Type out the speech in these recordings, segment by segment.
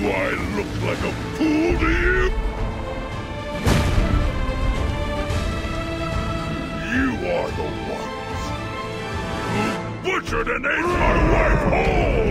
I look like a fool to you? You are the ones who butchered and ate my wife whole!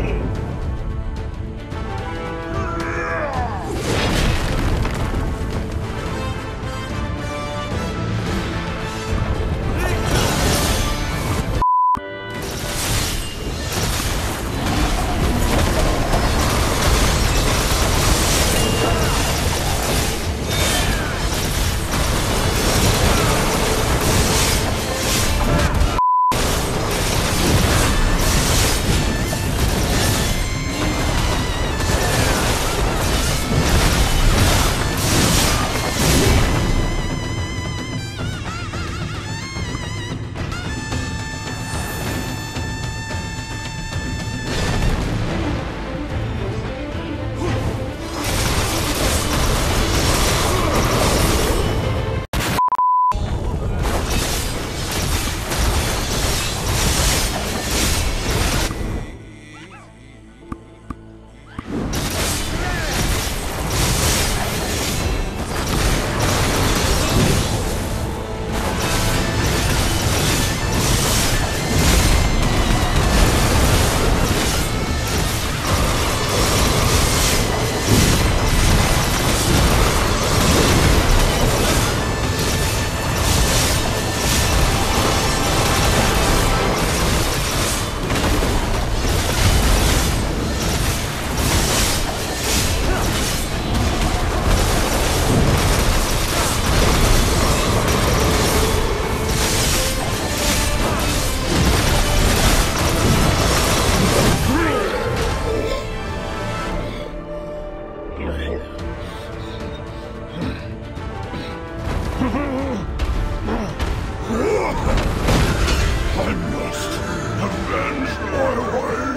is my way.